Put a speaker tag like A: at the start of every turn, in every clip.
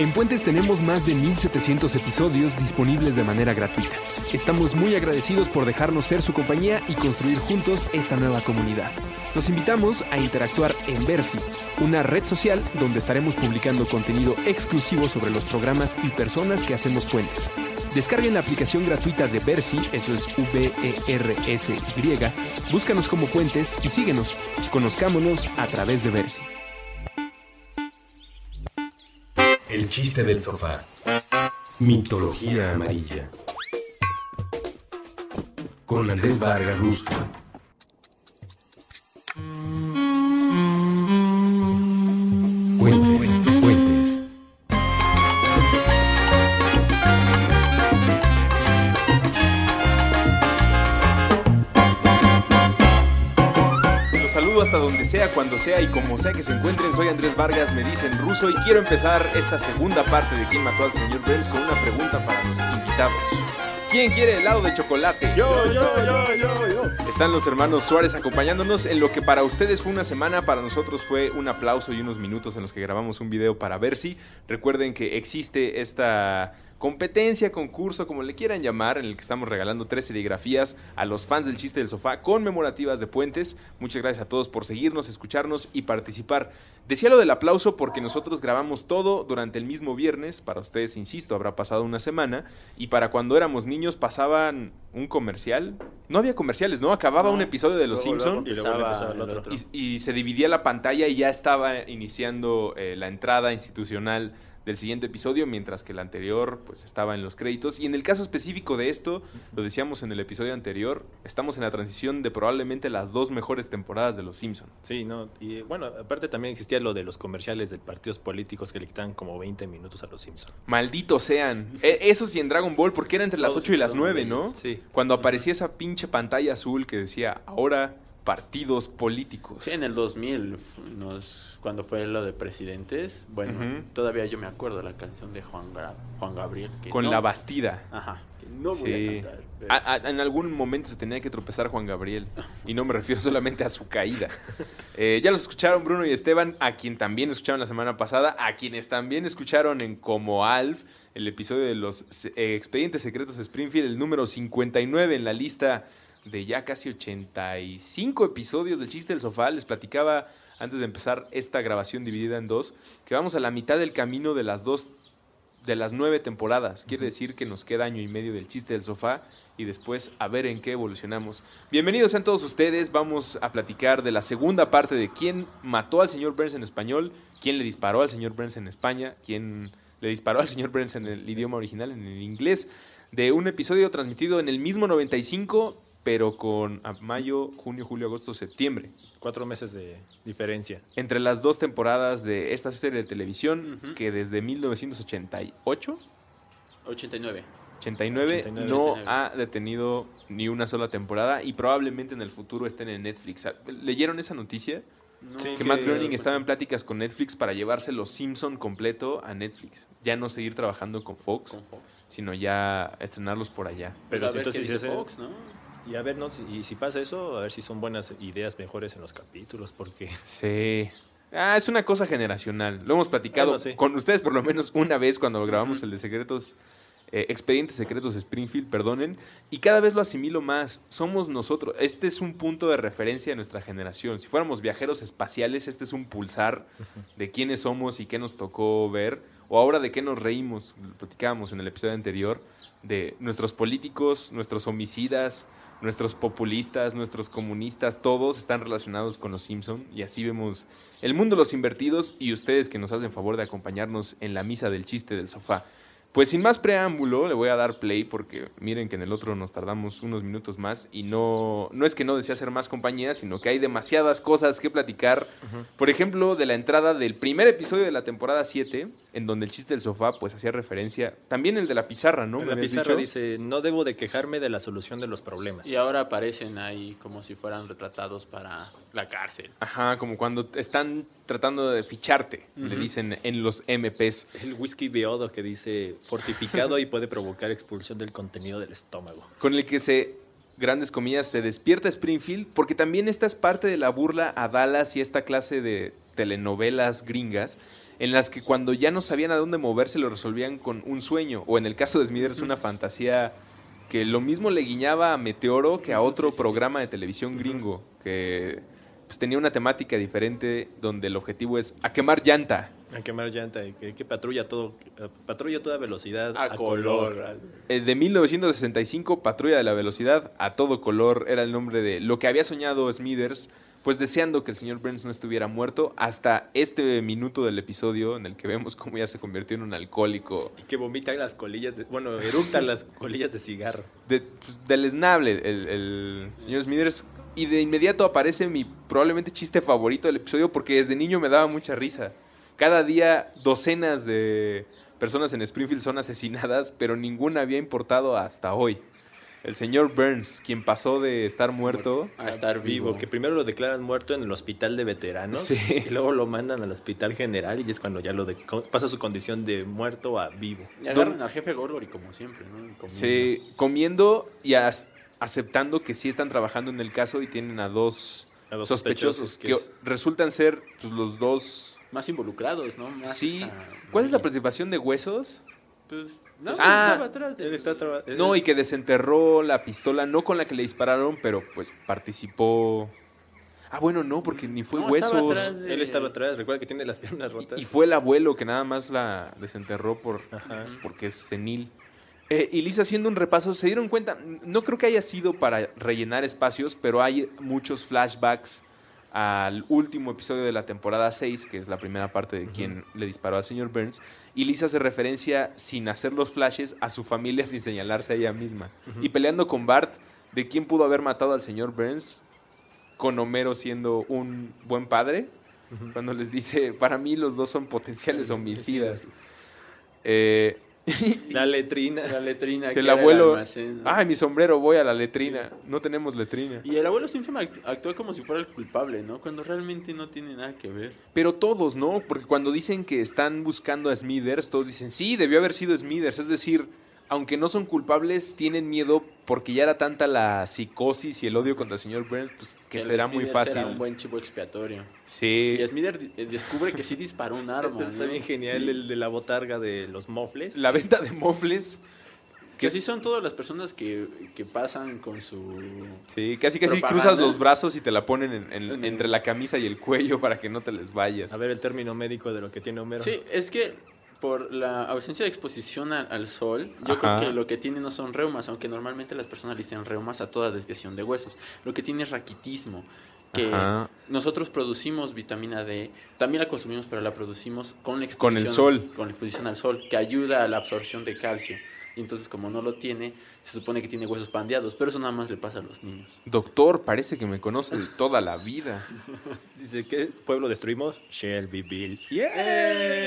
A: En Puentes tenemos más de 1700 episodios disponibles de manera gratuita. Estamos muy agradecidos por dejarnos ser su compañía y construir juntos esta nueva comunidad. Los invitamos a interactuar en Versi, una red social donde estaremos publicando contenido exclusivo sobre los programas y personas que hacemos puentes. Descarguen la aplicación gratuita de Versi, eso es V-E-R-S-Y, búscanos como puentes y síguenos. Conozcámonos a través de Versi.
B: Chiste del sofá. Mitología amarilla. Con Andrés Vargas Rusco.
C: Sea, cuando sea y como sea que se encuentren. Soy Andrés Vargas, me dicen ruso y quiero empezar esta segunda parte de ¿Quién mató al señor Burns? con una pregunta para los invitados. ¿Quién quiere helado de chocolate? Yo, yo, yo, yo, yo. Están los hermanos Suárez acompañándonos en lo que para ustedes fue una semana, para nosotros fue un aplauso y unos minutos en los que grabamos un video para ver si. Recuerden que existe esta competencia, concurso, como le quieran llamar, en el que estamos regalando tres serigrafías a los fans del chiste del sofá conmemorativas de Puentes. Muchas gracias a todos por seguirnos, escucharnos y participar. Decía lo del aplauso porque nosotros grabamos todo durante el mismo viernes. Para ustedes, insisto, habrá pasado una semana. Y para cuando éramos niños pasaban un comercial. No había comerciales, ¿no? Acababa
D: No,
C: un episodio de Los
D: luego,
C: Simpson
D: luego Y luego le empezaba el otro.
C: y, y se dividía la pantalla y ya estaba iniciando eh, la entrada institucional del siguiente episodio, mientras que el anterior pues estaba en los créditos. Y en el caso específico de esto, lo decíamos en el episodio anterior, estamos en la transición de probablemente las dos mejores temporadas de Los Simpson.
D: Sí, no, y bueno, aparte también existía lo de los comerciales de partidos políticos que le quitaban como 20 minutos a los Simpsons.
C: Malditos sean. E- eso sí en Dragon Ball, porque era entre las
D: Todos
C: 8 y las
D: estaban
C: 9,
D: bellos.
C: ¿no?
D: Sí.
C: Cuando aparecía esa pinche pantalla azul que decía, ahora partidos políticos.
E: Sí, en el 2000, nos, cuando fue lo de presidentes, bueno, todavía yo me acuerdo la canción de Juan, Gra- Juan Gabriel. que
C: Con
E: no-
C: la bastida.
E: Ajá, que no voy
C: Sí.
E: a cantar. pero-
C: A- a- en algún momento se tenía que tropezar Juan Gabriel. Y no me refiero solamente a su caída. Eh, ya los escucharon Bruno y Esteban, a quien también escucharon la semana pasada, a quienes también escucharon en Como Alf, el episodio de los eh, Expedientes Secretos de Springfield, el número 59 en la lista de ya casi 85 episodios del Chiste del Sofá. Les platicaba antes de empezar esta grabación dividida en dos, que vamos a la mitad del camino de las dos de las nueve temporadas. Quiere decir que nos queda año y medio del chiste del sofá y después a ver en qué evolucionamos. Bienvenidos sean todos ustedes. Vamos a platicar de la segunda parte de quién mató al señor Burns en español, quién le disparó al señor Burns en España, quién le disparó al señor Burns en el idioma original, en el inglés, de un episodio transmitido en el mismo 95, pero con mayo, junio, julio, agosto, septiembre
D: Cuatro meses de diferencia.
C: entre las dos temporadas de esta serie de televisión
E: Ujú.
C: que desde 1988
E: 89.
C: 89,
D: 89.
C: no
E: 89.
C: ha detenido ni una sola temporada y probablemente en el futuro estén en Netflix. ¿Leyeron esa noticia?
E: No,
D: Sí,
C: Que
D: que-
C: Matt Groening estaba en pláticas con Netflix para llevarse Los Simpson completo a Netflix. Ya no seguir trabajando con Fox,
E: con Fox.
C: sino ya estrenarlos por allá.
D: Pero
E: Pues a
D: si
E: ver
D: entonces si hacen-
E: Fox, ¿no?
D: Y a ver, ¿no? Y si pasa eso, a ver si son buenas ideas mejores en los capítulos, porque...
C: Sí. Ah, es una cosa generacional. Lo hemos platicado
D: Bueno, sí.
C: con ustedes por lo menos una vez cuando grabamos el de secretos, eh, expedientes secretos de Springfield, perdonen, y cada vez lo asimilo más. Somos nosotros. Este es un punto de referencia de nuestra generación. Si fuéramos viajeros espaciales, este es un pulsar de quiénes somos y qué nos tocó ver, o ahora de qué nos reímos. Lo platicábamos en el episodio anterior de nuestros políticos, nuestros homicidas, nuestros populistas, nuestros comunistas, todos están relacionados con los Simpson y así vemos el mundo los invertidos y ustedes que nos hacen favor de acompañarnos en la misa del chiste del sofá. Pues sin más preámbulo, le voy a dar play porque miren que en el otro nos tardamos unos minutos más y no, no es que no desee hacer más compañía, sino que hay demasiadas cosas que platicar. Por ejemplo, de la entrada del primer episodio de la temporada 7, en donde el chiste del sofá pues hacía referencia, también el de la pizarra, ¿no?
D: En
C: ¿Me
D: la pizarra
C: dicho?
D: dice, no debo de quejarme de la solución de los problemas.
E: Y ahora aparecen ahí como si fueran retratados para la cárcel.
C: Ajá, como cuando están tratando de ficharte, le dicen en los MPs.
D: El whisky beodo que dice fortificado y puede provocar expulsión del contenido del estómago.
C: con el que se, grandes comillas, se despierta Springfield, porque también esta es parte de la burla a Dallas y esta clase de telenovelas gringas en las que cuando ya no sabían a dónde moverse lo resolvían con un sueño o en el caso de Smithers una fantasía que lo mismo le guiñaba a Meteoro que a otro programa de televisión gringo que pues, tenía una temática diferente donde el objetivo es a quemar llanta.
D: A quemar llanta que, que patrulla todo, eh, patrulla toda velocidad
E: A color.
C: Eh, de 1965, Patrulla de la Velocidad a todo color era el nombre de lo que había soñado Smithers, pues deseando que el señor Burns no estuviera muerto hasta este minuto del episodio en el que vemos cómo ya se convirtió en un alcohólico
D: Y que vomita las colillas, de, bueno, eructa las colillas de cigarro.
C: de, pues, deleznable el, el señor Smithers. Y de inmediato aparece mi probablemente chiste favorito del episodio porque desde niño me daba mucha risa. Cada día docenas de personas en Springfield son asesinadas, pero ninguna había importado hasta hoy. El señor Burns, quien pasó de estar muerto,
E: A estar vivo.
D: Vivo, que primero lo declaran muerto en el hospital de veteranos
C: Sí.
D: y luego lo mandan al hospital general y es cuando ya lo de- pasa su condición de muerto a vivo.
E: Y agarran al jefe Gorgory como siempre, ¿no? Comiendo.
C: se comiendo y as- aceptando que sí están trabajando en el caso y tienen a dos,
D: A dos
C: sospechosos,
D: sospechosos, que
C: que,
D: es-
C: resultan ser pues, los dos.
E: Más involucrados, ¿no? Más
C: Sí. ¿Cuál es la participación de Huesos?
E: Pues, no,
C: Ah.
E: estaba atrás de...
D: Él está traba-
C: No, y que desenterró la pistola, no con la que le dispararon, pero pues participó. Ah, bueno, no, porque ni fue
E: No,
C: Huesos.
E: de-
D: Él estaba atrás, recuerda que tiene las piernas rotas.
C: Y fue el abuelo que nada más la desenterró por, pues, porque es senil. Eh, y Lisa haciendo un repaso, se dieron cuenta, no creo que haya sido para rellenar espacios, pero hay muchos flashbacks al último episodio de la temporada 6, que es la primera parte de quien le disparó al señor Burns, y Lisa hace referencia, sin hacer los flashes, a su familia sin señalarse a ella misma. Y peleando con Bart, de quién pudo haber matado al señor Burns, con Homero siendo un buen padre, cuando les dice, para mí los dos son potenciales homicidas. Eh,
D: La letrina.
E: La letrina
C: si
E: que
C: el abuelo,
E: almacén, ¿no?
C: ay, mi sombrero, voy a la letrina. No tenemos letrina.
E: Y el abuelo siempre act- actúa como si fuera el culpable, ¿no? Cuando realmente no tiene nada que ver.
C: Pero todos, ¿no? Porque cuando dicen que están buscando a Smithers, todos dicen, sí, debió haber sido Smithers. Es decir, aunque no son culpables, tienen miedo porque ya era tanta la psicosis y el odio contra el señor Burns, pues que
E: el
C: será muy fácil.
E: Era un buen chivo expiatorio.
C: Sí.
E: Y Smithers eh, descubre que sí disparó un arma.
D: Está
E: ¿no?
D: bien genial
E: Sí.
D: el de la botarga de los mofles.
C: La venta de mofles.
E: Que así son todas las personas que, que pasan con su...
C: Sí, casi casi
E: Propaganda.
C: cruzas los brazos y te la ponen en- en-
E: En-
C: entre la camisa y el cuello para que no te les vayas.
D: A ver el término médico de lo que tiene Homero.
E: Sí, es que por la ausencia de exposición al, al sol, yo
C: Ajá.
E: creo que lo que tiene no son reumas, aunque normalmente las personas le dicen reumas a toda desviación de huesos. Lo que tiene es raquitismo, que
C: Ajá.
E: nosotros producimos vitamina D, también la consumimos, pero la producimos con la
C: Con
E: exposición,
C: el sol.
E: Con la exposición al sol, que ayuda a la absorción de calcio. Y entonces, como no lo tiene, se supone que tiene huesos pandeados, pero eso nada más le pasa a los niños.
C: Doctor, parece que me conoce de toda la vida.
D: Dice, ¿qué pueblo destruimos? Shelbyville.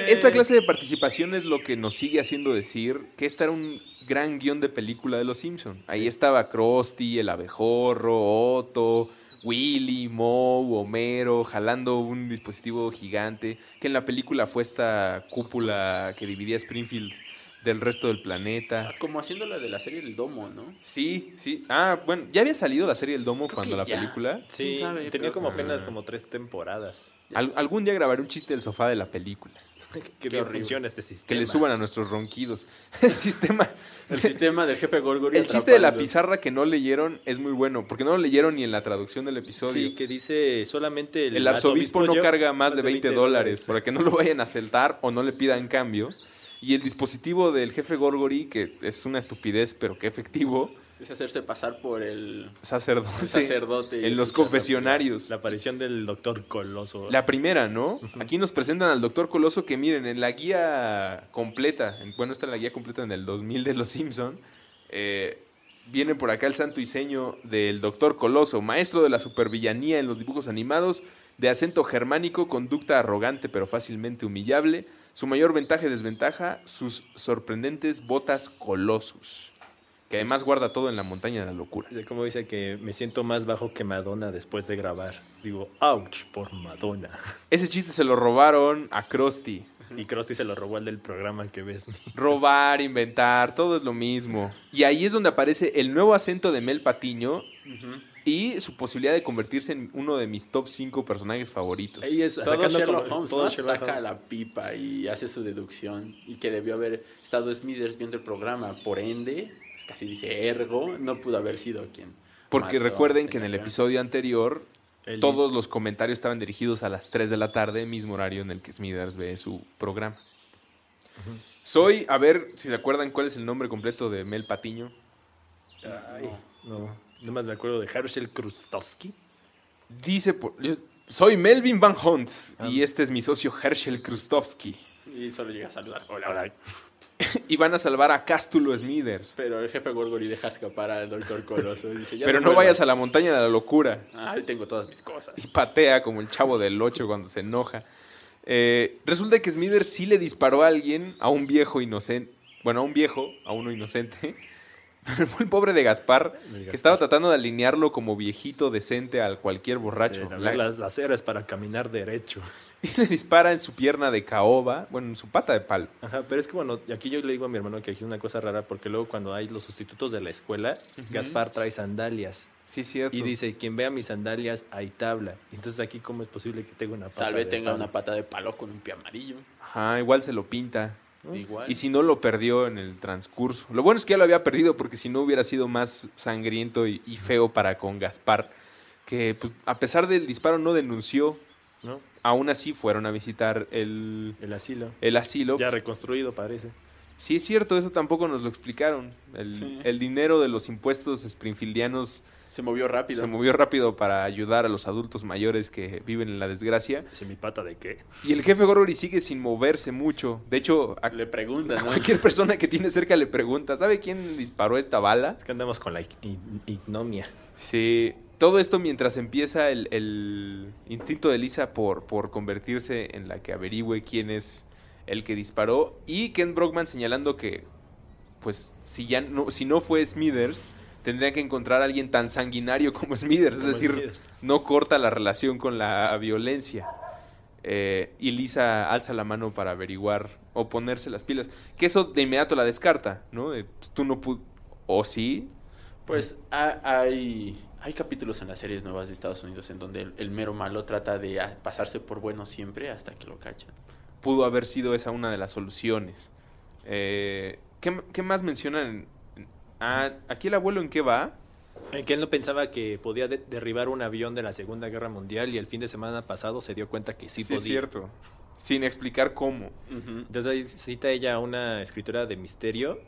C: Esta clase de participación es lo que nos sigue haciendo decir que este era un gran guion de película de Los Simpson. Ahí estaba Krusty, el abejorro, Otto, Willy, Moe, Homero, jalando un dispositivo gigante, que en la película fue esta cúpula que dividía Springfield del resto del planeta.
E: Como haciendo la de la serie El Domo, ¿no?
C: Sí, sí. Ah, bueno, ya había salido la serie El Domo
E: Creo
C: cuando
E: que
C: la
E: ya.
C: película.
D: Sí,
E: ¿Quién sabe?
D: tenía
E: Pero-
D: como apenas
C: Ah.
D: como tres temporadas.
C: Al- algún día grabaré un chiste del sofá de la película.
D: Qué bien
E: horrible.
D: funciona este sistema.
C: Que le suban a nuestros ronquidos. El sistema.
E: El sistema del jefe Gorgory
C: El chiste de la pizarra que no leyeron es muy bueno, porque no lo leyeron ni en la traducción del episodio.
D: Sí, que dice solamente el,
C: el arzobispo no carga más de 20 dólares para que no lo vayan a celtar o no le pidan cambio. Y el dispositivo del jefe Gorgory, que es una estupidez, pero que efectivo,
E: Es hacerse pasar por el,
C: sacerdote,
E: el sacerdote. y
C: en los confesionarios.
D: La aparición del doctor Coloso.
C: La primera, ¿no? Aquí nos presentan al doctor Coloso que miren, en la guía completa, en- bueno, está en la guía completa en el 2000 de Los Simpson, eh, viene por acá el santo y seño del doctor Coloso, maestro de la supervillanía en los dibujos animados, de acento germánico, conducta arrogante pero fácilmente humillable, su mayor ventaja y desventaja, sus sorprendentes botas colosus, que además guarda todo en la montaña de la locura.
D: Como dice que me siento más bajo que Madonna después de grabar. Digo, ouch por Madonna.
C: Ese chiste se lo robaron a Krusty.
D: Y Krusty se lo robó al del programa que ves.
C: Robar, inventar, todo es lo mismo. Y ahí es donde aparece el nuevo acento de Mel Patiño
E: Ujú.
C: Y su posibilidad de convertirse en uno de mis top 5 personajes favoritos.
D: Ahí es
E: Todo
D: sacando
E: Sherlock
D: como-
E: Holmes,
D: todo
E: ¿no?
D: Sherlock
E: saca
D: Holmes.
E: la pipa y hace su deducción y que debió haber estado Smithers viendo el programa, por ende, casi dice ergo, no pudo haber sido quien.
C: Porque
E: mató
C: recuerden que en el episodio anterior
D: El-
C: todos los comentarios estaban dirigidos a las 3 de la tarde, mismo horario en el que Smithers ve su programa. Soy, a ver si se acuerdan cuál es el nombre completo de Mel Patiño.
D: Ay, no, no más me acuerdo de Herschel Krustowski.
C: Dice, por- yo- soy Melvin Van Hunt
D: Ah.
C: y este es mi socio Herschel Krustowski.
E: Y solo llega a saludar. Hola, hola.
C: Y van a salvar a Cástulo Smithers.
E: Pero el jefe Gorgori deja escapar al doctor Coloso. y Dice, "Ya
C: Pero no
E: vuelvas".
C: vayas a la montaña de la locura.
E: Ay, tengo todas mis cosas.
C: Y patea como el chavo del 8 cuando se enoja. Eh, resulta que Smithers sí le disparó a alguien, a un viejo inocente. Bueno, a un viejo, a uno inocente. Fue el pobre de Gaspar, que estaba tratando de alinearlo como viejito decente al cualquier borracho.
D: Sí,
C: La-
D: las, las eras para caminar derecho.
C: y le dispara en su pierna de caoba, bueno, en su pata de palo.
D: Ajá, pero es que bueno, aquí yo le digo a mi hermano que aquí es una cosa rara porque luego cuando hay los sustitutos de la escuela, Gaspar trae sandalias
C: Sí, cierto.
D: y dice, quien vea mis sandalias, hay tabla. Entonces aquí, ¿cómo es posible que tenga una pata
E: Tal vez
D: de
E: tenga
D: palo?
E: una pata de palo con un pie amarillo.
C: Ajá, igual se lo pinta.
E: Igual.
C: Y si no lo perdió en el transcurso. Lo bueno es que ya lo había perdido porque si no hubiera sido más sangriento y, y feo para con Gaspar, que pues, a pesar del disparo no denunció.
D: ¿no?
C: Aún así fueron a visitar el,
D: El asilo.
C: el asilo.
D: Ya reconstruido, parece.
C: Sí, es cierto, eso tampoco nos lo explicaron. El,
E: Sí.
C: el dinero de los impuestos springfieldianos
E: Se movió rápido.
C: se movió rápido para ayudar a los adultos mayores que viven en la desgracia.
D: Dice, ¿mi pata de qué?
C: Y el jefe Gorgory sigue sin moverse mucho. De hecho, a,
E: Le
C: a
E: preguntan, ¿no?
C: cualquier persona que tiene cerca le pregunta, ¿sabe quién disparó esta bala?
D: Es que andamos con la ignomia.
C: Sí, todo esto mientras empieza el, el instinto de Lisa por, por convertirse en la que averigüe quién es el que disparó. Y Ken Brockman señalando que, pues, si, ya no, si no fue Smithers, tendría que encontrar a alguien tan sanguinario como Smithers. Es decir,
D: Smithers.
C: no corta la relación con la violencia. Eh, y Lisa alza la mano para averiguar o ponerse las pilas. Que eso de inmediato la descarta, ¿no? De, pues, tú no pu- O sí,
E: Pues ha- hay, hay capítulos en las series nuevas de Estados Unidos en donde el, el mero malo trata de pasarse por bueno siempre hasta que lo cachan.
C: Pudo haber sido esa una de las soluciones. Eh, ¿qué, qué más mencionan? Ah, ¿Aquí el abuelo en qué va?
D: Eh, Que él no pensaba que podía de- derribar un avión de la Segunda Guerra Mundial y el fin de semana pasado se dio cuenta que sí,
C: es
D: podía.
C: cierto. Sin explicar cómo.
D: Entonces ahí cita ella a una escritora de misterio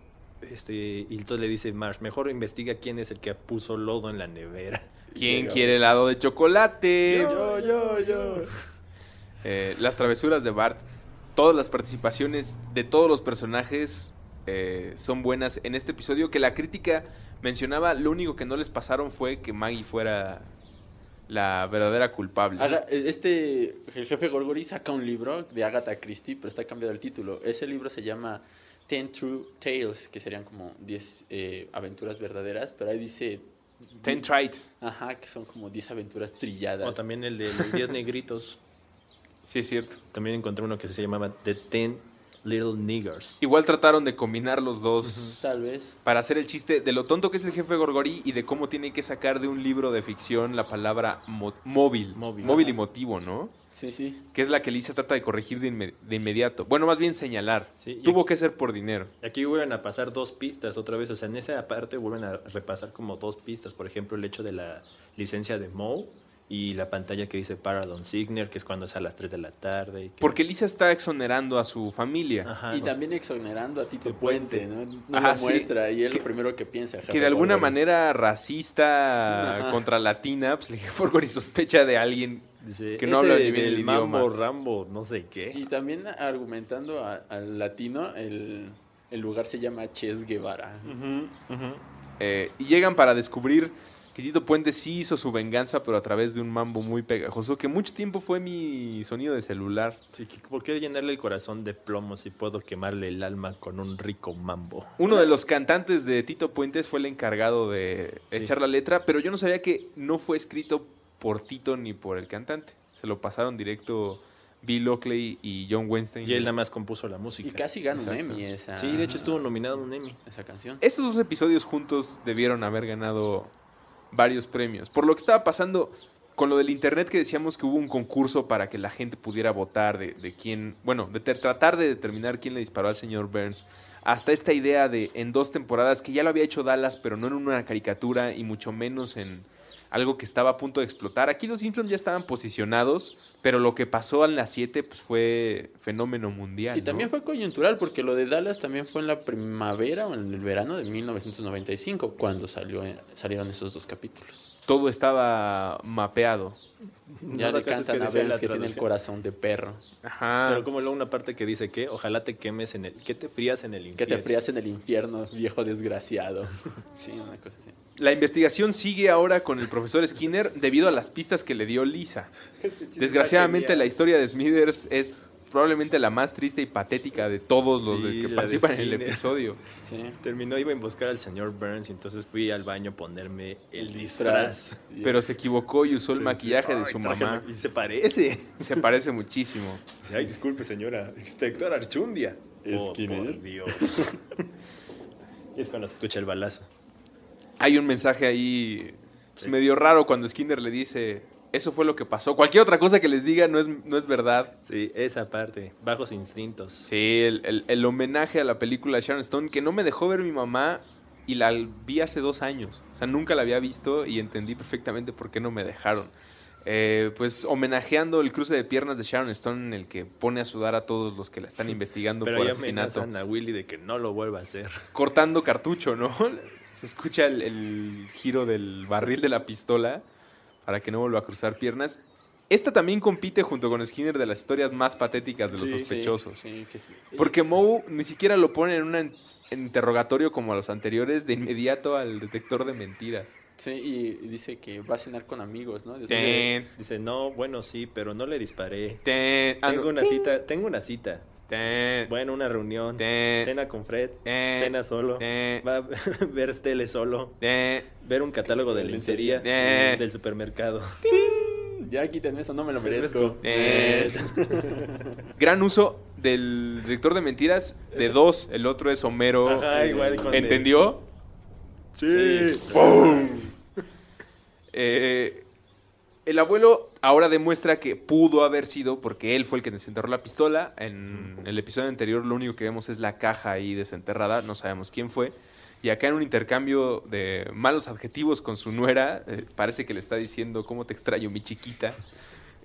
D: este, y entonces le dice, Marsh, mejor investiga quién es el que puso lodo en la nevera.
C: ¿Quién quiere helado de chocolate?
E: Yo, yo, yo.
C: Eh, las travesuras de Bart. Todas las participaciones de todos los personajes eh, son buenas en este episodio. Que la crítica mencionaba, lo único que no les pasaron fue que Maggie fuera la verdadera culpable.
E: Este, el jefe Gorgori saca un libro de Agatha Christie, pero está cambiado el título. Ese libro se llama Ten True Tales, que serían como 10 eh, aventuras verdaderas, pero ahí dice...
C: Ten tried.
E: Ajá, que son como 10 aventuras trilladas.
D: O también el de los 10 negritos.
C: Sí, es cierto.
D: También encontré uno que se llamaba The Ten Little Niggers.
C: Igual trataron de combinar los dos.
E: Tal vez.
C: para hacer el chiste de lo tonto que es el jefe Gorgori y de cómo tiene que sacar de un libro de ficción la palabra mo- móvil.
D: Móvil.
C: Móvil y motivo, ¿no?
E: Sí, sí.
C: Que es la que Lisa trata de corregir de, inme- de inmediato. Bueno, más bien señalar.
D: Sí, y
C: Tuvo
D: aquí-
C: que ser por dinero.
D: Aquí vuelven a pasar dos pistas otra vez. O sea, en esa parte vuelven a repasar como dos pistas. Por ejemplo, el hecho de la licencia de Moe y la pantalla que dice Paradon Signer, que es cuando es a las 3 de la tarde. y que-
C: Porque Lisa está exonerando a su familia.
D: Ajá,
E: y también exonerando a Tito Puente,
D: Puente.
E: ¿no? No
C: Ajá,
E: lo
C: sí.
E: muestra y es
C: Que-
E: lo primero que piensa.
C: que de alguna manera racista
E: Ajá.
C: contra latina, pues Gorgori sospecha de alguien
D: dice,
C: que no
D: "Ese
C: habla bien el idioma".
D: Mambo Rambo, no sé qué.
E: Y también argumentando a- al latino, el, el lugar se llama Ches Guevara.
C: Eh, y llegan para descubrir que Tito Puente sí hizo su venganza, pero a través de un mambo muy pegajoso, que mucho tiempo fue mi sonido de celular.
D: Sí, ¿Por qué llenarle el corazón de plomo si puedo quemarle el alma con un rico mambo?
C: Uno de los cantantes de Tito Puentes fue el encargado de
D: Sí.
C: echar la letra, pero yo no sabía que no fue escrito por Tito ni por el cantante. Se lo pasaron directo Bill Oakley y John Weinstein.
D: Y él nada más compuso la música.
E: Y casi gana un. Emmy esa.
D: Sí, de hecho estuvo nominado a un Emmy.
E: Esa canción.
C: Estos dos episodios juntos debieron haber ganado varios premios. Por lo que estaba pasando con lo del internet que decíamos que hubo un concurso para que la gente pudiera votar de, de quién, bueno, de tratar de determinar quién le disparó al señor Burns. Hasta esta idea de en dos temporadas que ya lo había hecho Dallas, pero no en una caricatura y mucho menos en algo que estaba a punto de explotar. Aquí los Simpsons ya estaban posicionados, pero lo que pasó en las 7 pues, fue fenómeno mundial.
E: Y también fue coyuntural, porque lo de Dallas también fue en la primavera o en el verano de 1995, cuando salió, salieron esos dos capítulos.
C: todo estaba mapeado.
E: Ya
D: No
E: le cantan
D: que
E: a
D: la
E: que tiene el corazón de perro.
C: Ajá.
D: Pero como luego una parte que dice que ojalá te quemes en el... que te frías en el
E: Que
D: infierno.
E: te frías en el infierno, viejo desgraciado. Sí, una cosa así.
C: La investigación sigue ahora con el profesor Skinner debido a las pistas que le dio Lisa. Desgraciadamente la historia de Smithers es probablemente la más triste y patética de todos los
D: Sí,
C: que participan en el episodio.
E: Sí.
D: Terminó, iba a buscar al señor Burns y entonces fui al baño a ponerme el disfraz.
C: Pero se equivocó y usó el
D: Sí,
C: maquillaje
D: sí.
C: de su mamá.
D: ma- Y se parece.
C: Se parece muchísimo.
D: Ay, disculpe, señora. Inspector Archundia. Oh,
E: Skinner.
D: por Dios. es cuando se escucha el balazo.
C: Hay un mensaje ahí pues,
D: Sí.
C: medio raro cuando Skinner le dice, eso fue lo que pasó. Cualquier otra cosa que les diga no es, no es verdad.
D: Sí, esa parte. Bajos instintos.
C: Sí, el, el- el homenaje a la película de Sharon Stone que no me dejó ver mi mamá y la vi hace dos años. O sea, nunca la había visto y entendí perfectamente por qué no me dejaron. Eh, pues homenajeando el cruce de piernas de Sharon Stone en el que pone a sudar a todos los que la están investigando
D: Pero
C: por
D: ya
C: asesinato.
D: a Willy de que no lo vuelva a hacer.
C: Cortando cartucho, ¿no? Se escucha el, el giro del barril de la pistola para que no vuelva a cruzar piernas. Esta también compite junto con Skinner de las historias más patéticas de los
E: Sí,
C: sospechosos.
E: sí, sí, que sí.
C: Porque Moe ni siquiera lo pone en un interrogatorio como a los anteriores, de inmediato al detector de mentiras.
E: Sí, y dice que va a cenar con amigos, ¿no?
D: Dice, no, bueno, sí, pero no le disparé.
C: ten, ah,
D: Tengo
C: no,
D: una cita, tengo una cita.
C: Ten,
D: Bueno, una reunión.
C: ten,
D: Cena con Fred.
C: ten,
D: Cena solo.
C: ten,
D: Va a ver tele solo.
C: ten.
D: Ver un catálogo de lencería
C: Eh.
D: del supermercado.
E: Ya quítenme eso, no me lo merezco.
C: Eh. Gran uso del detector de mentiras de dos. El otro es Homero.
D: Ajá, igual con
C: ¿Entendió?
E: Sí.
C: Eh, el abuelo ahora demuestra que pudo haber sido porque él fue el que desenterró la pistola. En el episodio anterior lo único que vemos es la caja ahí desenterrada, no sabemos quién fue. Y acá en un intercambio de malos adjetivos con su nuera, eh, parece que le está diciendo cómo te extraño mi chiquita.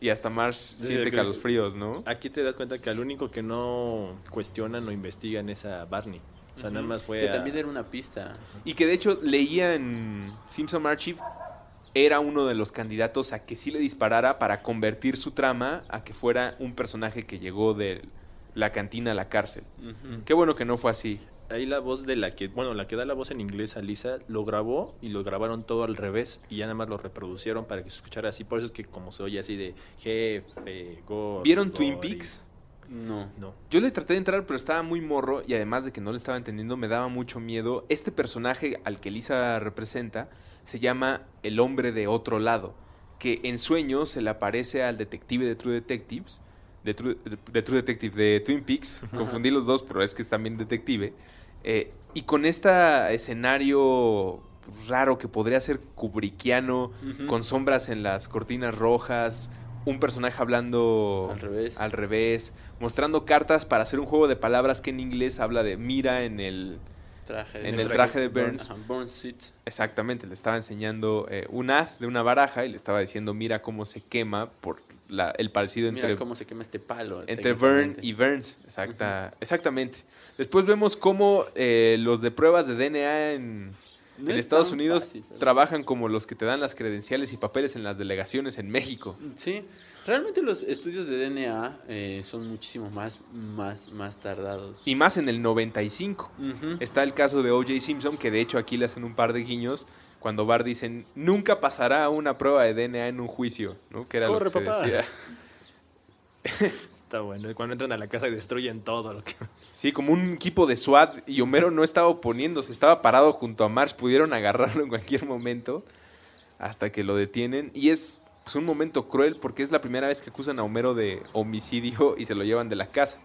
C: Y hasta Marsh siente calosfríos, ¿no?
D: Aquí te das cuenta que al único que no cuestionan o investigan es a Barney. O sea, nada más fue
E: Que
D: a-
E: también era una pista.
C: Y que de hecho leía en Simpson Archive, era uno de los candidatos a que sí le disparara para convertir su trama a que fuera un personaje que llegó de la cantina a la cárcel. Qué bueno que no fue así.
D: Ahí la voz de la que, bueno, la que da la voz en inglés a Lisa, lo grabó y lo grabaron todo al revés y ya nada más lo reproducieron para que se escuchara así. Por eso es que como se oye así de jefe, God,
C: ¿Vieron Twin
D: God",
C: Peaks?
E: No.
D: No.
C: Yo le traté de entrar, pero estaba muy morro y además de que no le estaba entendiendo, me daba mucho miedo. Este personaje al que Lisa representa se llama el hombre de otro lado, que en sueños se le aparece al detective de True Detectives, de True, de True Detective de Twin Peaks, confundí los dos, pero es que es también detective, eh, y con este escenario raro que podría ser kubrickiano,
E: Ujú.
C: con sombras en las cortinas rojas, un personaje hablando
E: Al revés.
C: al revés, mostrando cartas para hacer un juego de palabras que en inglés habla de mira en el...
E: Traje
C: En el traje de Burns.
E: Burns.
C: Exactamente, le estaba enseñando eh, un as de una baraja y le estaba diciendo mira cómo se quema por la- el parecido
E: Mira
C: entre,
E: cómo se quema este palo.
C: entre
E: técnicamente.
C: y Burns. Exacta, Exactamente. Después vemos cómo eh, los de pruebas de DNA en,
E: No
C: en
E: es
C: Estados Unidos trabajan como los que te dan las credenciales y papeles en las delegaciones en México.
E: Sí, realmente los estudios de DNA eh, son muchísimo más, más, más tardados.
C: Y más en el 95.
E: Ujú.
C: Está el caso de O.J. Simpson, que de hecho aquí le hacen un par de guiños cuando Bart dicen, nunca pasará una prueba de DNA en un juicio, ¿no? Que era
D: Corre,
C: lo que se
D: papá.
C: decía.
D: Está bueno. Y cuando entran a la casa y destruyen todo lo que...
C: Sí, como un equipo de SWAT y Homero no estaba oponiéndose, estaba parado junto a Marsh, pudieron agarrarlo en cualquier momento hasta que lo detienen. Y es pues, un momento cruel porque es la primera vez que acusan a Homero de homicidio y se lo llevan de la casa.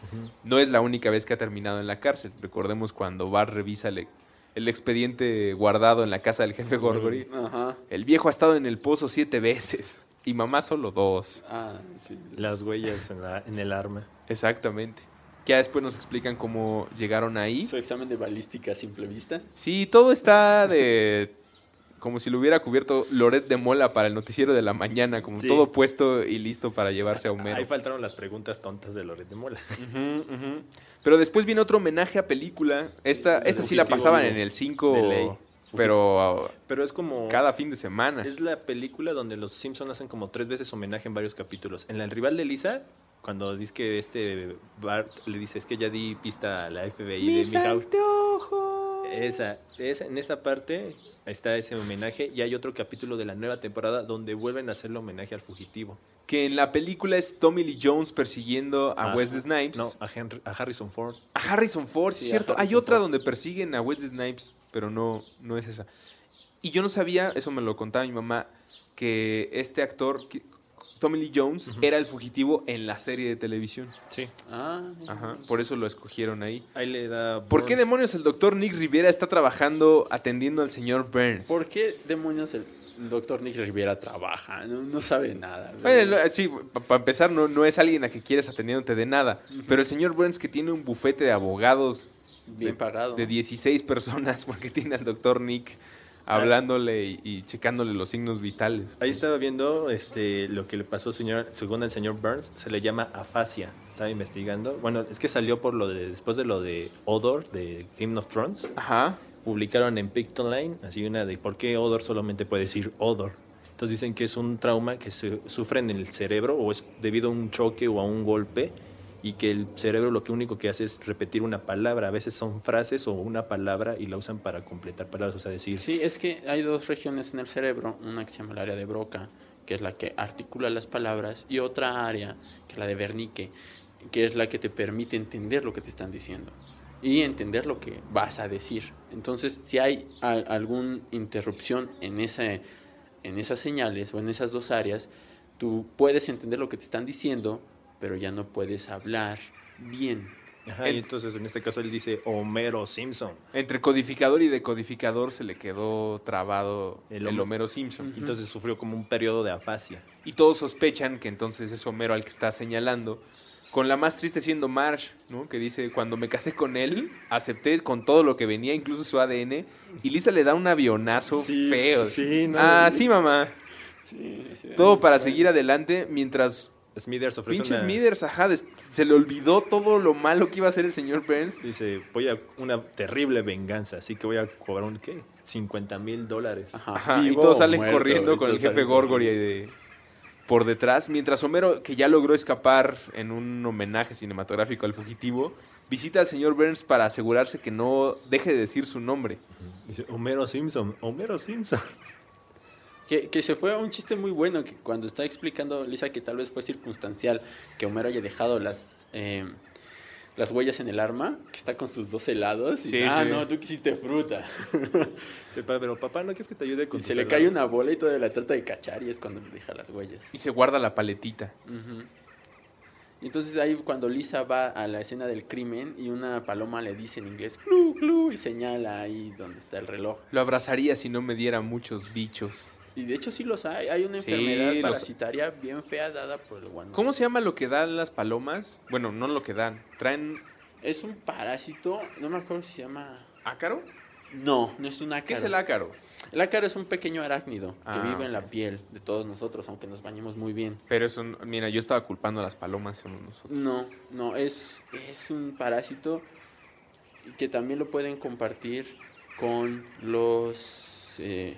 C: No es la única vez que ha terminado en la cárcel. Recordemos cuando Bart revisa el, el expediente guardado en la casa del jefe Gorgory.
E: Ajá.
C: El viejo ha estado en el pozo siete veces y mamá solo dos.
E: Ah, sí.
D: Las huellas en, la- en el arma.
C: Exactamente. Que ya después nos explican cómo llegaron ahí.
E: Su examen de balística a simple vista.
C: Sí, todo está de... Como si lo hubiera cubierto Loret de Mola para el noticiero de la mañana, como
D: Sí.
C: todo puesto y listo para llevarse a Homero.
D: Ahí faltaron las preguntas tontas de Loret de Mola.
C: Pero después viene otro homenaje a película. Esta,
D: El
C: esta sí la pasaban en el 5,
D: de ley.
C: Pero
D: Pero es como...
C: cada fin de semana.
D: Es la película donde los Simpsons hacen como tres veces homenaje en varios capítulos. En la El rival de Lisa, cuando dice que este Bart le dice es que ya di pista a la FBI de Milhouse. Esa, esa, en esa parte está ese homenaje y hay otro capítulo de la nueva temporada donde vuelven a hacerle homenaje al fugitivo.
C: Que en la película es Tommy Lee Jones persiguiendo a
D: Ajá.
C: Wesley Snipes.
D: No, a, Henry- a Harrison Ford.
C: A Harrison Ford,
E: Sí,
C: cierto. Hay otra
E: Ford.
C: donde persiguen a Wesley Snipes, pero no, no es esa. Y yo no sabía, eso me lo contaba mi mamá, que este actor, que- Tommy Lee Jones, era el fugitivo en la serie de televisión.
D: Sí.
E: Ah,
C: Ajá, por eso lo escogieron ahí.
D: Ahí le da...
C: ¿Por qué demonios el doctor Nick Rivera está trabajando atendiendo al señor Burns?
E: ¿Por qué demonios el doctor Nick Rivera trabaja? No, no sabe nada.
C: Bueno, sí, para empezar, no, no es alguien a que quieres atendiéndote de nada. Pero el señor Burns que tiene un bufete de abogados
E: Bien
C: de-
E: pagado.
C: de 16 personas porque tiene al doctor Nick hablándole y, y checándole los signos vitales.
D: Ahí estaba viendo este, lo que le pasó señor, según el señor Burns, se le llama afasia. Estaba investigando. Bueno, es que salió por lo de después de lo de Odor de Game of Thrones.
C: Ajá.
D: Publicaron en Pictoline así una de por qué Odor solamente puede decir Odor. Entonces dicen que es un trauma que se sufre en el cerebro o es debido a un choque o a un golpe y que el cerebro lo que único que hace es repetir una palabra. A veces son frases o una palabra y la usan para completar palabras, o sea, decir
E: Sí, es que hay dos regiones en el cerebro, una que se llama el área de Broca, que es la que articula las palabras, y otra área, que es la de Wernicke, que es la que te permite entender lo que te están diciendo y entender lo que vas a decir. Entonces, si hay alguna interrupción en esas señales o en esas dos áreas, tú puedes entender lo que te están diciendo, pero ya no puedes hablar bien.
D: Ajá, y entonces en este caso él dice Homero Simpson.
C: Entre codificador y decodificador se le quedó trabado
D: El
C: el,
D: Homer-
C: Homero Simpson.
E: Ujú.
D: Entonces sufrió como un periodo de afasia.
C: Y todos sospechan que entonces es Homero al que está señalando. Con la más triste siendo Marsh, ¿no? Que dice, cuando me casé con él, acepté con todo lo que venía, incluso su ADN, y Lisa le da un avionazo
D: Sí,
C: feo.
D: sí, no.
C: ah, sí, mamá.
E: Sí, sí.
C: Todo para seguir adelante mientras
D: Smithers ofrece
C: pinches
D: una-
C: Smithers, ajá, des- se le olvidó todo lo malo que iba a hacer el señor Burns.
D: Dice, voy a una terrible venganza, así que voy a cobrar un, ¿qué? 50 mil dólares.
E: Ajá.
C: Ajá, y todos salen
E: muerto,
C: corriendo con el jefe Gorgory de, por detrás, mientras Homero, que ya logró escapar en un homenaje cinematográfico al fugitivo, visita al señor Burns para asegurarse que no deje de decir su nombre.
D: Dice, Homero Simpson, Homero Simpson.
E: Que, que se fue un chiste muy bueno, que cuando está explicando Lisa que tal vez fue circunstancial que Homero haya dejado las, eh, las huellas en el arma, que está con sus dos helados, y,
C: Sí,
E: ah,
C: sí.
E: no, tú quisiste fruta.
D: Dice, "Pa, pero papá, ¿no quieres que te ayude
E: Y
D: con
E: se
D: tus
E: le cae
D: helados?"
E: una bola y toda la trata de cachar y es cuando le deja las huellas.
C: Y se guarda la paletita.
E: Y Entonces ahí cuando Lisa va a la escena del crimen y una paloma le dice en inglés, clu, clu, y señala ahí donde está el reloj.
C: Lo abrazaría si no me diera muchos bichos.
E: Y de hecho sí los hay, hay una
C: Sí,
E: enfermedad
C: los-
E: parasitaria bien fea dada por el guano.
C: ¿Cómo se llama lo que dan las palomas? Bueno, no lo que dan. ¿Traen
E: Es un parásito, no me acuerdo si se llama...
C: ácaro?
E: No, no es un ácaro.
C: ¿Qué es el ácaro?
E: El ácaro es un pequeño arácnido que
C: Ah,
E: vive en la piel de todos nosotros, aunque nos bañemos muy bien.
C: Pero eso, no- mira, yo estaba culpando a las palomas, somos nosotros.
E: No, no, es, es un parásito que también lo pueden compartir con los eh,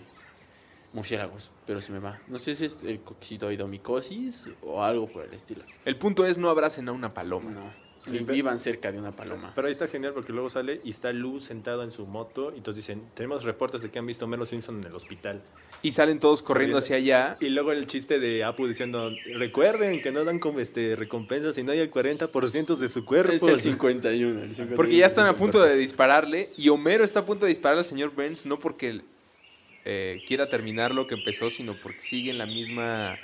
E: murciélagos, pero se me va. No sé si es el coccidoidomicosis o algo por el estilo.
C: El punto es no abracen a una paloma.
E: No, ni vivan cerca de una paloma.
D: Pero ahí está genial porque luego sale y está Lou sentado en su moto y entonces dicen, tenemos reportes de que han visto a Homero Simpson en el hospital.
C: Y salen todos corriendo hacia allá.
D: Y luego el chiste de Apu diciendo, recuerden que no dan como este recompensas y no hay el 40% de su cuerpo.
E: Es el 51. el 51
C: Porque ya están a punto de dispararle. Y Homero está a punto de disparar al señor Burns. No porque eh, quiera terminar lo que empezó, sino porque sigue en la misma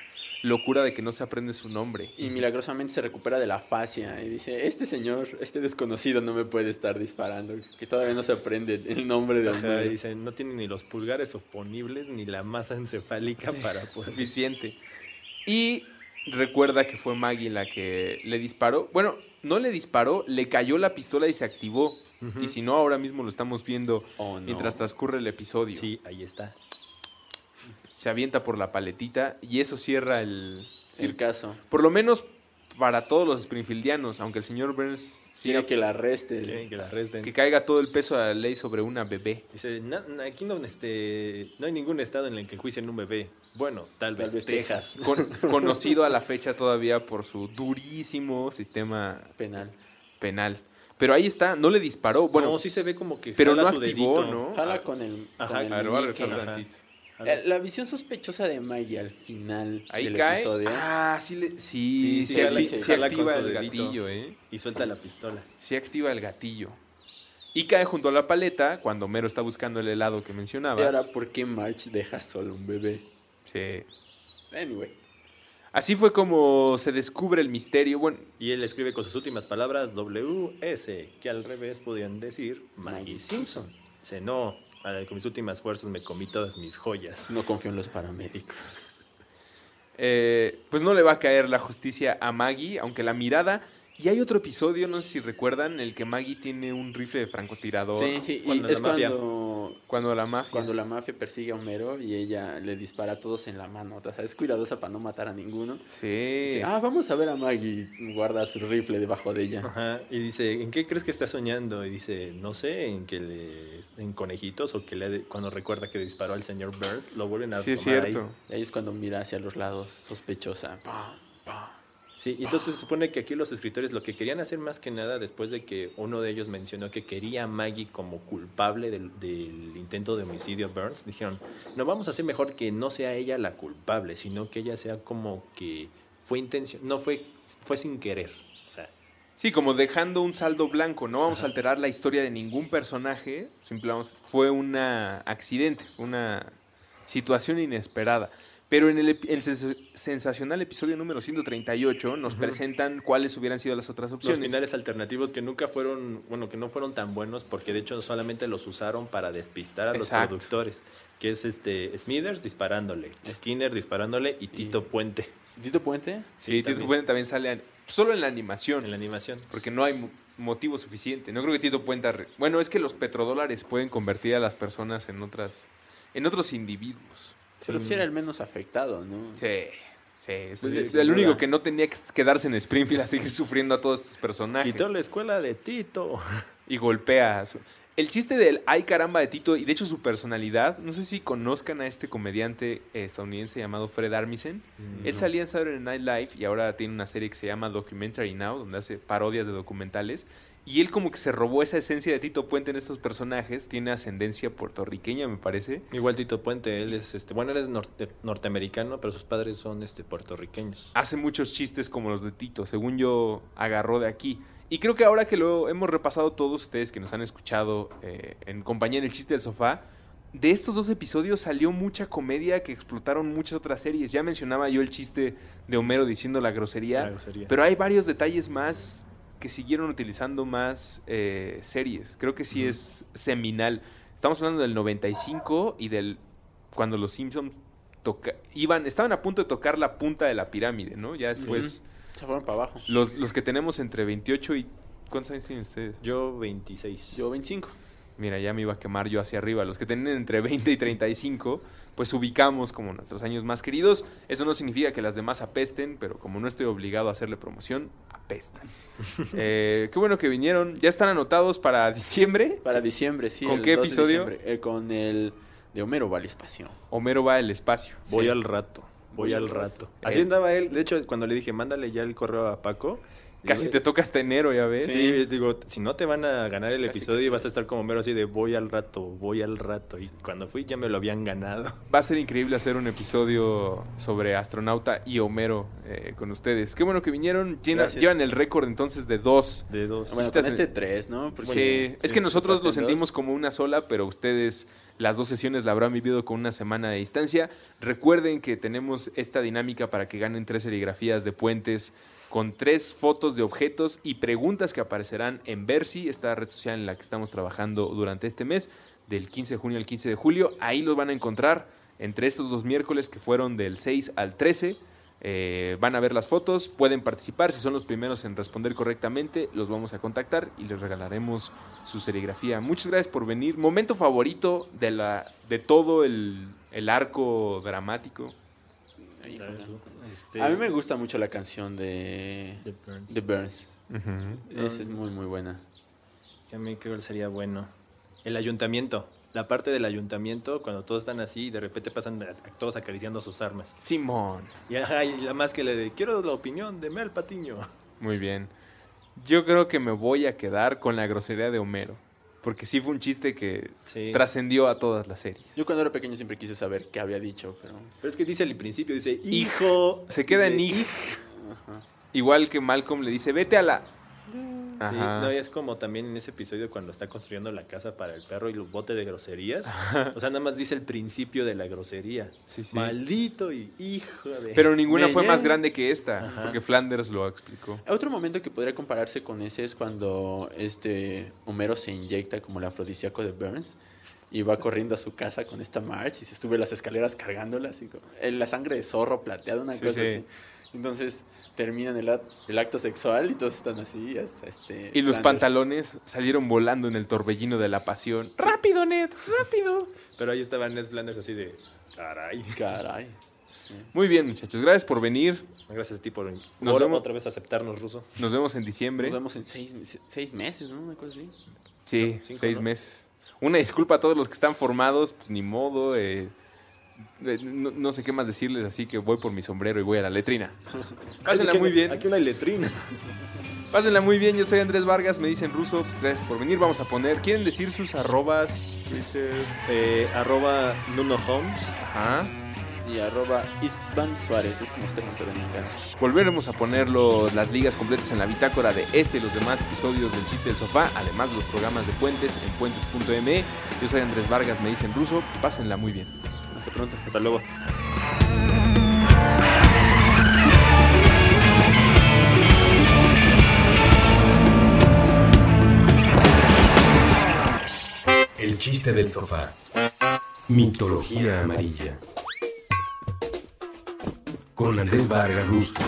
C: locura de que no se aprende su nombre.
E: Y milagrosamente se recupera de la fascia y dice, este señor, este desconocido no me puede estar disparando, que todavía no se aprende el nombre de Homero.
D: y dice, no tiene ni los pulgares oponibles ni la masa encefálica para poder...
C: suficiente. Y recuerda que fue Maggie la que le disparó. Bueno, no le disparó, le cayó la pistola y se activó. Y si no, ahora mismo lo estamos viendo
E: Oh, no.
C: mientras transcurre el episodio.
D: Sí, ahí está.
C: Se avienta por la paletita y eso cierra el...
E: el caso.
C: Por lo menos para todos los Springfieldianos, aunque el señor Burns
E: Quiere que la arreste.
D: Quieren que la arresten.
C: que caiga todo el peso de la ley sobre una bebé.
D: Dice, "Na- na- aquí no, este, no hay ningún estado en el que enjuicien un bebé. Bueno, tal,
E: Tal
D: vez,
E: vez
D: Texas.
C: Con- conocido a la fecha todavía por su durísimo sistema
E: Penal.
C: penal. Pero ahí está, no le disparó. Bueno,
D: no, sí se ve como que
C: pero
D: jala
C: no
D: su
C: activó,
D: dedito.
C: ¿no?
E: Jala con el,
D: Ajá,
E: con el
C: A ver, voy a tantito.
D: Jala.
E: Eh, La visión sospechosa de Maggie al final
C: Ahí
E: del
C: cae.
E: episodio.
C: Ah, sí, le- sí,
D: Sí,
C: sí, acti-
E: sí
D: jala con
C: activa el
D: dedito.
C: gatillo, ¿eh?
D: Y suelta la pistola.
C: Sí activa el gatillo. Y cae junto a la paleta cuando Mero está buscando el helado que
E: y
C: mencionabas.
E: ahora, ¿por qué March deja solo un bebé?
C: Sí.
E: Anyway.
C: Así fue como se descubre el misterio. Bueno,
D: Y él escribe con sus últimas palabras WS, que al revés podían decir Maggie Simpson. Dice, no, con mis últimas fuerzas me comí todas mis joyas.
E: No confío en los paramédicos.
C: eh, pues no le va a caer la justicia a Maggie, aunque la mirada... Y hay otro episodio, no sé si recuerdan, en el que Maggie tiene un rifle de francotirador.
E: Sí, sí, y
D: Cuando
E: es
D: la mafia-
E: cuando,
C: Cuando la mafia...
E: cuando la mafia persigue a Homero y ella le dispara a todos en la mano. O sea, es cuidadosa para no matar a ninguno.
C: Sí.
E: Dice, ah, vamos a ver a Maggie. Guarda su rifle debajo de ella.
D: Ajá, y dice, ¿en qué crees que está soñando? Y dice, no sé, en que le, en conejitos o que le, cuando recuerda que disparó al señor Burns, lo vuelven a
C: Sí, es
D: tomar ahí.
C: cierto.
E: Y ahí es cuando mira hacia los lados, sospechosa. Pa, pa.
D: Sí, y entonces se supone que aquí los escritores lo que querían hacer más que nada, después de que uno de ellos mencionó que quería a Maggie como culpable del, del intento de homicidio a Burns, dijeron, no vamos a hacer mejor que no sea ella la culpable, sino que ella sea como que fue intención, no fue, fue sin querer. O sea,
C: Sí, como dejando un saldo blanco, no vamos a alterar la historia de ningún personaje, simplemente fue un accidente, una situación inesperada. Pero en el, ep- el sens- sensacional episodio número 138 nos
D: Ujú.
C: presentan cuáles hubieran sido las otras
D: los
C: opciones.
D: finales alternativos que nunca fueron, bueno, que no fueron tan buenos porque de hecho solamente los usaron para despistar a los productores, que es este Smithers disparándole, Skinner disparándole y Tito Puente
E: ¿Tito Puente?
C: Sí,
D: Sí,
C: Tito. Puente también sale solo en la animación,
D: en la animación.
C: porque no hay mo- motivo suficiente. No creo que Tito Puente... Bueno, es que los petrodólares pueden convertir a las personas en otras en otros individuos.
E: Pero pues era el menos afectado, ¿no?
C: Sí, sí.
E: Sí,
C: el único que no tenía que quedarse en Springfield a seguir sufriendo a todos estos personajes.
D: Quitó la escuela de Tito.
C: Y golpea. a su- El chiste del ay caramba de Tito y de hecho su personalidad, no sé si conozcan a este comediante estadounidense llamado Fred Armisen. Él
D: No.
C: salía en Saturday Night Live y ahora tiene una serie que se llama Documentary Now, donde hace parodias de documentales. Y él como que se robó esa esencia de Tito Puente en estos personajes. Tiene ascendencia puertorriqueña, me parece.
D: Igual Tito Puente, él es este, bueno, él es norte- norteamericano, pero sus padres son este puertorriqueños.
C: hace muchos chistes como los de Tito, según yo agarró de aquí. Y creo que ahora que lo hemos repasado todos ustedes que nos han escuchado eh, en compañía en el chiste del sofá, de estos dos episodios salió mucha comedia que explotaron muchas otras series. Ya mencionaba yo el chiste de Homero diciendo la grosería,
D: La grosería.
C: pero hay varios detalles más que siguieron utilizando más eh, series. Creo que sí es seminal. Estamos hablando del 95 y del cuando los Simpsons toca, iban, estaban a punto de tocar la punta de la pirámide, ¿no? Ya después
E: Se fueron para abajo.
C: los, los que tenemos entre 28 y ¿cuántos años tienen ustedes?
D: Yo 26.
E: Yo 25.
C: Mira, ya me iba a quemar yo hacia arriba. Los que tienen entre 20 y 35, pues ubicamos como nuestros años más queridos. Eso no significa que las demás apesten, pero como no estoy obligado a hacerle promoción, apestan. Eh, qué bueno que vinieron. Ya están anotados para diciembre.
E: Para diciembre, sí.
C: ¿Con
E: el
C: qué
E: 2 de
C: episodio?
E: Eh, con el de Homero va al espacio.
C: Homero va al espacio.
D: Voy
E: Sí.
D: al rato. Voy
E: Voy
D: al
E: al
D: rato.
C: rato.
D: Así
C: Eh.
D: andaba él. De hecho, cuando le dije, mándale ya el correo a Paco,
C: Casi
D: Digo,
C: te toca hasta enero, ya ves.
D: Sí, digo, si no te van a ganar el
E: Casi,
D: episodio y vas a estar como mero así de voy al rato, voy al rato. Y cuando fui ya me lo habían ganado.
C: Va a ser increíble hacer un episodio sobre astronauta y Homero eh, con ustedes. Qué bueno que vinieron. Llena- llevan el récord entonces de dos.
D: De dos.
E: Bueno, con este tres, ¿no? Porque-
C: sí, es que nosotros lo sentimos
E: dos.
C: como una sola, pero ustedes las dos sesiones la habrán vivido con una semana de distancia. Recuerden que tenemos esta dinámica para que ganen tres serigrafías de puentes con tres fotos de objetos y preguntas que aparecerán en Versi, esta red social en la que estamos trabajando durante este mes, del 15 de junio al 15 de julio. Ahí los van a encontrar entre estos dos miércoles que fueron del 6 al 13. Eh, van a ver las fotos, pueden participar. Si son los primeros en responder correctamente, los vamos a contactar y les regalaremos su serigrafía. Muchas gracias por venir. Momento favorito de, la, de todo el, el arco dramático.
D: Este,
E: A mí me gusta mucho la canción de
D: The Burns.
E: The Burns.
D: No,
E: Esa es muy, muy buena.
D: que a mí creo que sería bueno. El ayuntamiento. La parte del ayuntamiento, cuando todos están así y de repente pasan a- a todos acariciando sus armas.
C: Simón.
D: Y, ajá, y la más que le de, quiero la opinión de Mel Patiño.
C: Muy bien. Yo creo que me voy a quedar con la grosería de Homero. Porque sí fue un chiste que
D: Sí.
C: trascendió a todas las series.
E: Yo cuando era pequeño siempre quise saber qué había dicho, pero...
D: Pero es que dice al principio, dice, hijo.
C: Se queda en.
E: Ajá.
C: Igual que Malcolm le dice, vete a la...
D: Sí,
C: Ajá.
D: no, y es como también en ese episodio cuando está construyendo la casa para el perro y el bote de groserías. O sea, nada más dice el principio de la grosería.
C: Sí, sí.
D: Maldito y hijo de...
C: Pero ninguna fue más grande que esta,
D: Ajá.
C: porque Flanders lo explicó.
E: Otro momento que podría compararse con ese es cuando este Homero se inyecta como el afrodisíaco de Burns y va corriendo a su casa con esta March y se sube las escaleras cargándola, así como eh, la sangre de zorro plateada, una
C: Sí,
E: cosa
C: sí.
E: así. Entonces terminan el, act- el acto sexual y todos están así hasta este...
C: Y los pantalones salieron volando en el torbellino de la pasión. ¡Rápido, Ned! ¡Rápido!
D: Pero ahí estaba Ned Flanders así de... Caray.
E: Caray.
C: Muy bien, muchachos. Gracias por venir.
D: Gracias a ti por
C: Nos vemos.
D: otra vez aceptarnos, Ruso.
C: Nos vemos en diciembre.
E: Nos vemos en seis, seis meses, ¿no? Una cosa así.
C: Sí,
D: Cinco,
C: seis
D: ¿no?
C: meses. Una disculpa a todos los que están formados, pues ni modo. eh, no, no sé qué más decirles, así que voy por mi sombrero y voy a la letrina. Pásenla muy bien.
D: Aquí una letrina.
C: Pásenla muy bien. Yo soy Andrés Vargas, me dicen ruso. Gracias por venir. Vamos a poner. ¿Quieren decir sus arrobas? Twitter.
D: Eh, arroba Nuno Holmes.
C: Ajá.
E: Y arroba Isvan Suárez, es como este monte de Mexicano.
C: Volveremos a ponerlo las ligas completas en la bitácora de este y los demás episodios del Chiste del Sofá, además de los programas de Puentes en puentes.me. Yo soy Andrés Vargas, me dicen ruso. Pásenla muy bien.
E: Pronto.
D: Hasta luego.
B: El chiste del sofá. Mitología amarilla. Con Andrés Vargas Rusco.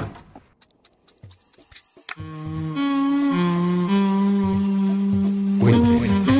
B: Puentes.